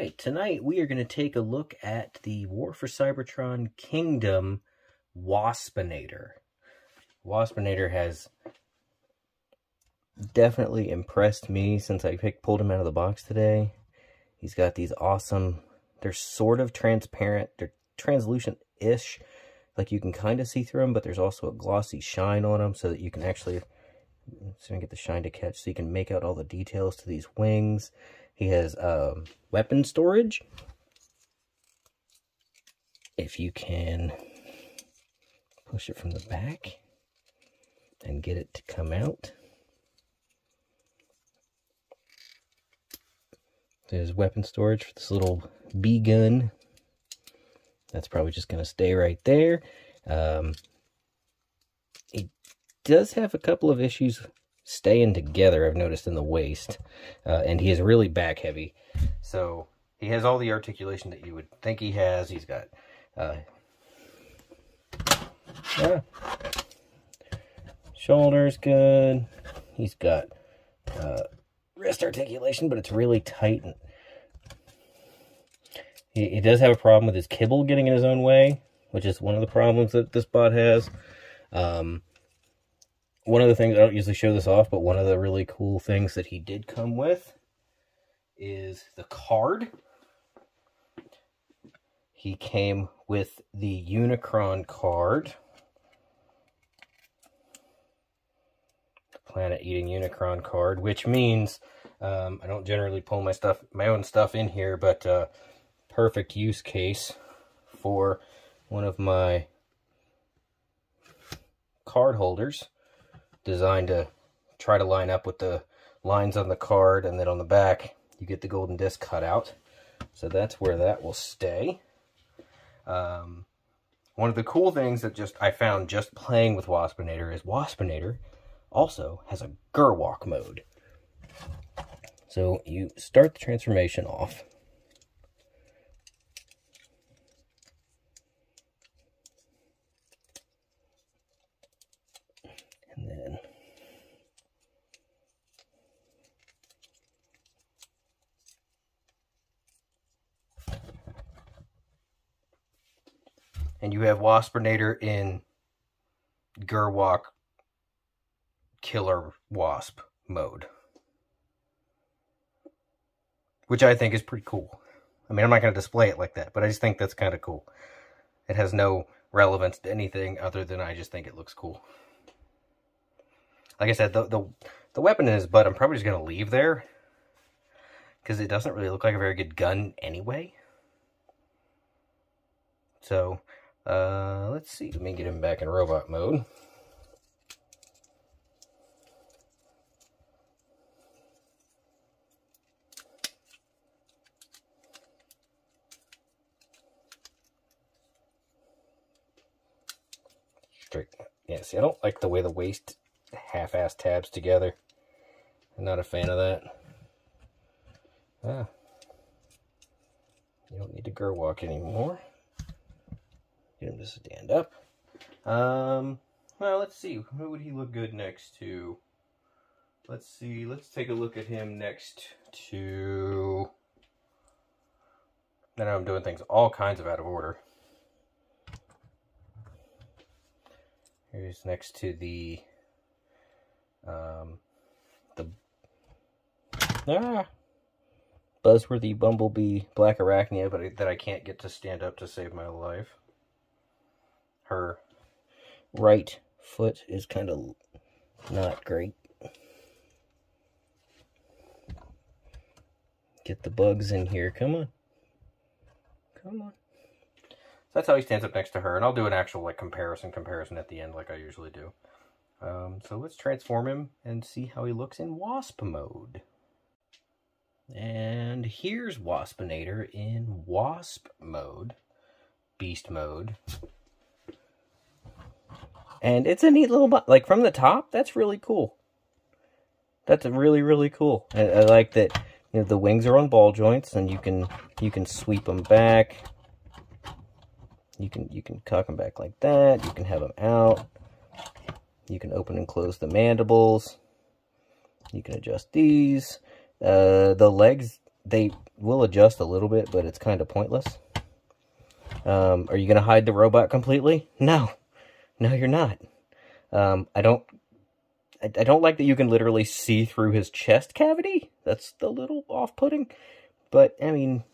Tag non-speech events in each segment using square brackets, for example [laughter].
right, tonight we are going to take a look at the War for Cybertron Kingdom Waspinator. Waspinator has definitely impressed me since I picked, pulled him out of the box today. He's got these awesome, they're sort of transparent, they're translucent-ish, like you can kind of see through them, but there's also a glossy shine on them so that you can actually, see if I get the shine to catch, so you can make out all the details to these wings. He has um, weapon storage. If you can push it from the back and get it to come out. There's weapon storage for this little B gun. That's probably just going to stay right there. Um, it does have a couple of issues staying together, I've noticed in the waist. Uh, and he is really back heavy. So he has all the articulation that you would think he has. He's got uh, yeah, shoulders good. He's got uh, wrist articulation, but it's really tight. And he, he does have a problem with his kibble getting in his own way, which is one of the problems that this bot has. Um, one of the things, I don't usually show this off, but one of the really cool things that he did come with is the card. He came with the Unicron card. The Planet Eating Unicron card, which means um, I don't generally pull my stuff, my own stuff in here, but uh, perfect use case for one of my card holders designed to try to line up with the lines on the card and then on the back you get the golden disc cut out. So that's where that will stay. Um, one of the cool things that just I found just playing with Waspinator is Waspinator also has a Gerwalk mode. So you start the transformation off and you have Waspinator in Gerwalk Killer Wasp mode. Which I think is pretty cool. I mean, I'm not going to display it like that, but I just think that's kind of cool. It has no relevance to anything other than I just think it looks cool. Like I said, the, the, the weapon in his butt, I'm probably just going to leave there. Because it doesn't really look like a very good gun anyway. So, uh, let's see. Let me get him back in robot mode. Straight. Yeah, see, I don't like the way the waist half-ass tabs together. I'm not a fan of that. Ah. You don't need to Gerwalk anymore. Get him to stand up. Um, well, let's see. Who would he look good next to? Let's see. Let's take a look at him next to... I know I'm doing things all kinds of out of order. Here's next to the... Um, the... Ah! Buzzworthy Bumblebee Blackarachnia, but that I can't get to stand up to save my life her right foot is kind of not great. Get the bugs in here. Come on. Come on. So that's how he stands up next to her. And I'll do an actual like comparison comparison at the end like I usually do. Um, so let's transform him and see how he looks in Wasp mode. And here's Waspinator in Wasp mode, Beast mode. And it's a neat little, like from the top, that's really cool. That's really, really cool. I, I like that, you know, the wings are on ball joints and you can, you can sweep them back. You can, you can cock them back like that. You can have them out. You can open and close the mandibles. You can adjust these. Uh, the legs, they will adjust a little bit, but it's kind of pointless. Um, are you going to hide the robot completely? No. No, you're not. Um, I don't... I, I don't like that you can literally see through his chest cavity. That's a little off-putting. But, I mean...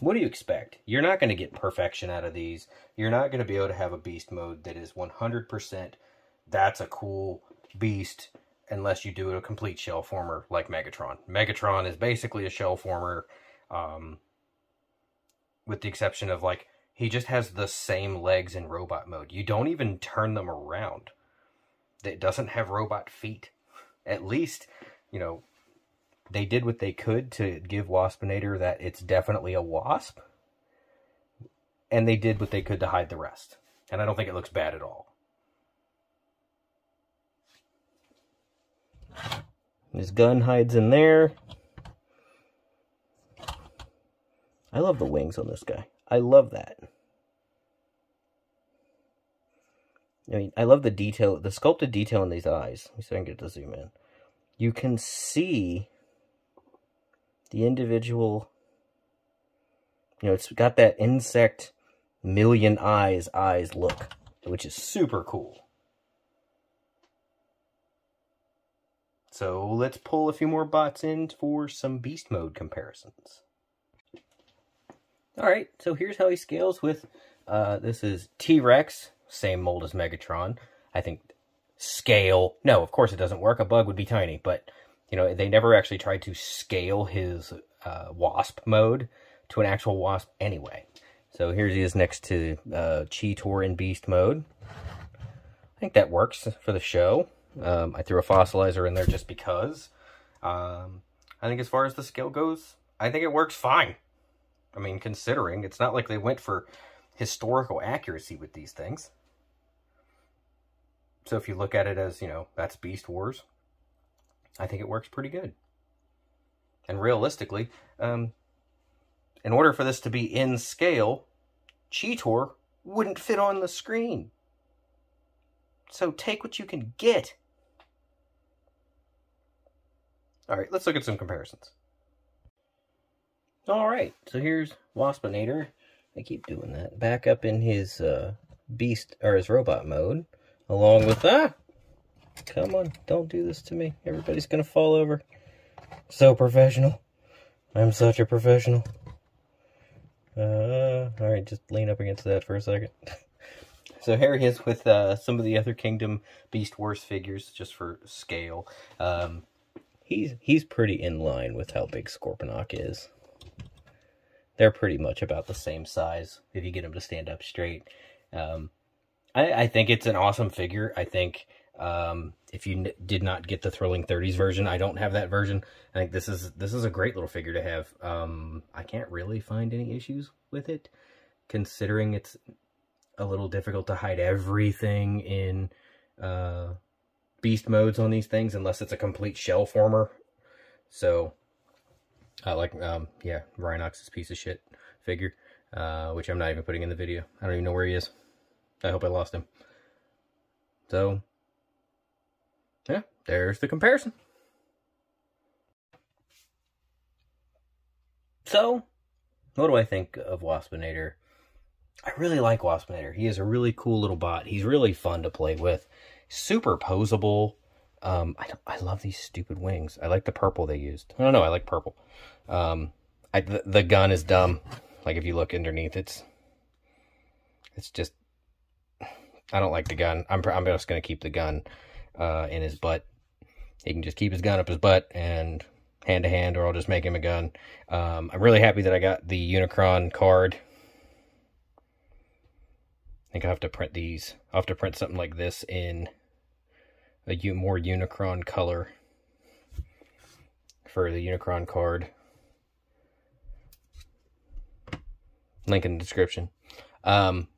What do you expect? You're not going to get perfection out of these. You're not going to be able to have a beast mode that is 100% that's a cool beast unless you do a complete shell former like Megatron. Megatron is basically a shell former, um, with the exception of like he just has the same legs in robot mode. You don't even turn them around. It doesn't have robot feet. At least, you know, they did what they could to give Waspinator that it's definitely a wasp. And they did what they could to hide the rest. And I don't think it looks bad at all. His gun hides in there. I love the wings on this guy. I love that. I mean, I love the detail, the sculpted detail in these eyes. Let me see if I can get to zoom in. You can see the individual, you know, it's got that insect million eyes, eyes look, which is super cool. So let's pull a few more bots in for some beast mode comparisons. Alright, so here's how he scales with, uh, this is T-Rex, same mold as Megatron. I think scale, no, of course it doesn't work, a bug would be tiny, but, you know, they never actually tried to scale his uh, Wasp mode to an actual Wasp anyway. So here he is next to uh, Cheetor in Beast mode. I think that works for the show. Um, I threw a fossilizer in there just because. Um, I think as far as the scale goes, I think it works fine. I mean, considering it's not like they went for historical accuracy with these things. So if you look at it as, you know, that's Beast Wars, I think it works pretty good. And realistically, um, in order for this to be in scale, Cheetor wouldn't fit on the screen. So take what you can get. All right, let's look at some comparisons. All right, so here's Waspinator. I keep doing that. Back up in his uh, beast or his robot mode, along with ah, come on, don't do this to me. Everybody's gonna fall over. So professional. I'm such a professional. Uh, all right, just lean up against that for a second. [laughs] so here he is with uh, some of the other Kingdom Beast Wars figures, just for scale. Um, he's he's pretty in line with how big Scorponok is. They're pretty much about the same size if you get them to stand up straight. Um, I, I, think it's an awesome figure. I think um, if you did not get the Thrilling 30s version, I don't have that version. I think this is this is a great little figure to have. Um, I can't really find any issues with it, considering it's a little difficult to hide everything in uh, beast modes on these things unless it's a complete shell former. So, like, um, yeah, Rhinox's piece of shit figure, uh, which I'm not even putting in the video. I don't even know where he is. I hope I lost him. So, yeah, there's the comparison. So, what do I think of Waspinator? I really like Waspinator. He is a really cool little bot. He's really fun to play with super posable. Um, I, I love these stupid wings. I like the purple they used. I don't know. I like purple. Um, I, the, the gun is dumb. Like if you look underneath, it's it's just I don't like the gun. I'm I'm just gonna keep the gun uh, in his butt. He can just keep his gun up his butt and hand to hand, or I'll just make him a gun. Um, I'm really happy that I got the Unicron card. I think I have to print these. I'll have to print something like this in a more Unicron color for the Unicron card. Link in the description um,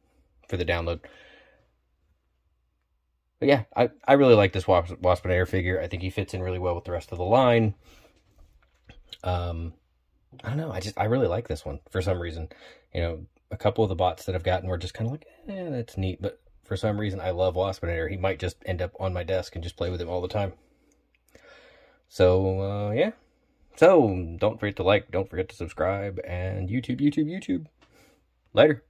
for the download. But yeah, I, I really like this Wasp, Waspinator figure. I think he fits in really well with the rest of the line. Um, I don't know. I just I really like this one for some reason. You know, a couple of the bots that I've gotten were just kind of like, eh, that's neat. But for some reason, I love Waspinator. He might just end up on my desk and just play with him all the time. So, uh, yeah. So, don't forget to like, don't forget to subscribe, and YouTube, YouTube, YouTube. Later.